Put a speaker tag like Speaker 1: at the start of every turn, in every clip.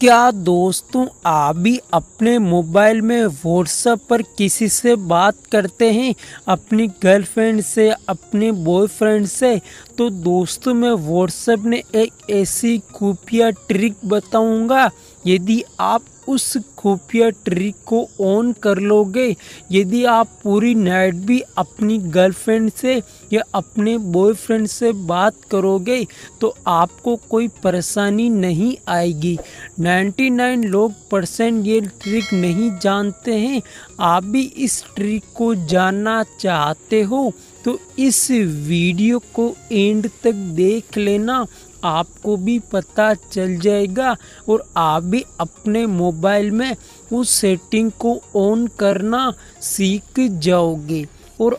Speaker 1: क्या दोस्तों आप भी अपने मोबाइल में व्हाट्सएप पर किसी से बात करते हैं? अपनी गर्लफ्रेंड से, अपने बॉयफ्रेंड से? तो दोस्तों, मैं व्हाट्सएप ने एक ऐसी खुफिया ट्रिक बताऊँगा। यदि आप उस खुफिया ट्रिक को ऑन कर लोगे, यदि आप पूरी नाइट भी अपनी गर्लफ्रेंड से या अपने बॉयफ्रेंड से बात करोगे तो आपको कोई परेशानी नहीं आएगी। 99 लोग परसेंट ये ट्रिक नहीं जानते हैं। आप भी इस ट्रिक को जानना चाहते हो तो इस वीडियो को एंड तक देख लेना। आपको भी पता चल जाएगा और आप भी अपने मोबाइल में उस सेटिंग को ऑन करना सीख जाओगे। और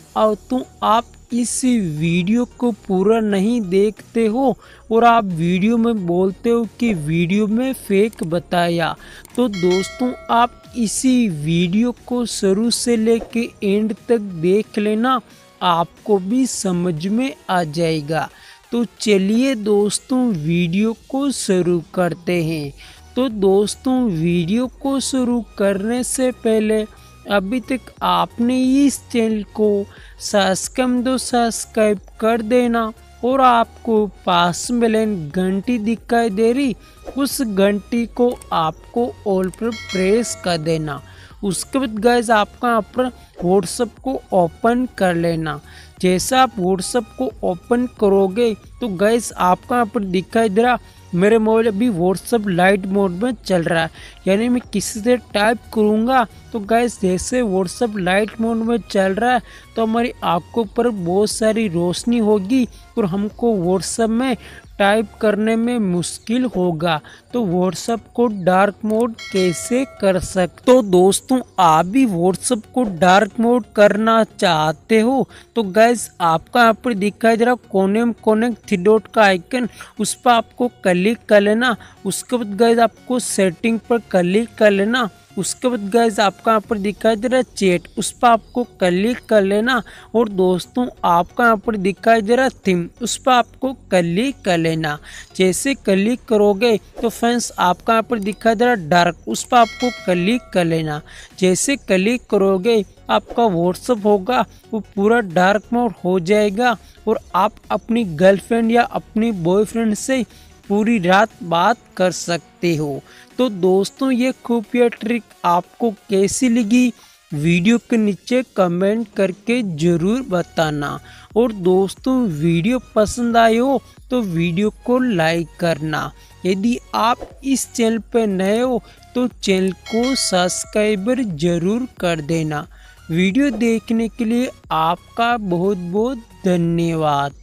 Speaker 1: तो आप इस वीडियो को पूरा नहीं देखते हो और आप वीडियो में बोलते हो कि वीडियो में फेक बताया। तो दोस्तों, आप इसी वीडियो को शुरू से लेके एंड तक देख लेना, आपको भी समझ में आ जाएगा। तो चलिए दोस्तों वीडियो को शुरू करते हैं। तो दोस्तों वीडियो को शुरू करने से पहले अभी तक आपने इस चैनल को सब्सक्राइब दो सब्सक्राइब कर देना और आपको पास में घंटी दिखाई दे रही, उस घंटी को आपको ऑल पर प्रेस कर देना। उसके बाद गैस आपका पर व्हाट्सअप को ओपन कर लेना। जैसा आप व्हाट्सअप को ओपन करोगे तो गैस आपका यहाँ पर दिखाई दे रहा, मेरे मोबाइल अभी व्हाट्सअप लाइट मोड में चल रहा है। यानी मैं किसी से टाइप करूँगा तो गैस जैसे व्हाट्सअप लाइट मोड में चल रहा है तो हमारी आँखों पर बहुत सारी रोशनी होगी, और हमको व्हाट्सअप में टाइप करने में मुश्किल होगा। तो व्हाट्सअप को डार्क मोड कैसे कर सकते तो दोस्तों, आप भी व्हाट्सअप को डार्क मोड करना चाहते हो? तो गैस आपका यहाँ पर दिखाई दे रहा कोने में कोने थ्री डॉट का आइकन उस पर आपको क्लिक कर लेना। उसके बाद गैस आपको सेटिंग पर क्लिक कर लेना। उसके बाद गैस आपका यहाँ पर दिखाई दे रहा है चेट उस पर आपको क्लिक कर लेना और दोस्तों, आपका यहाँ पर दिखाई दे रहा है थीम उस पर आपको क्लिक कर लेना। जैसे क्लिक करोगे तो फ्रेंड्स आपका यहाँ पर दिखाई दे रहा है डार्क उस पर आपको क्लिक कर लेना। जैसे क्लिक करोगे, आपका व्हाट्सअप होगा, वो पूरा डार्क मोड हो जाएगा और आप अपनी गर्लफ्रेंड या अपनी बॉयफ्रेंड से पूरी रात बात कर सकते हो। तो दोस्तों, ये खुफिया ट्रिक आपको कैसी लगी? वीडियो के नीचे कमेंट करके ज़रूर बताना। और दोस्तों, वीडियो पसंद आए हो तो वीडियो को लाइक करना। यदि आप इस चैनल पर नए हो तो चैनल को सब्सक्राइबर ज़रूर कर देना। वीडियो देखने के लिए आपका बहुत बहुत धन्यवाद।